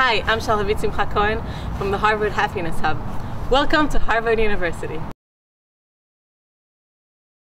Hi, I'm Shalavit Simcha Cohen from the Harvard Happiness Hub. Welcome to Harvard University.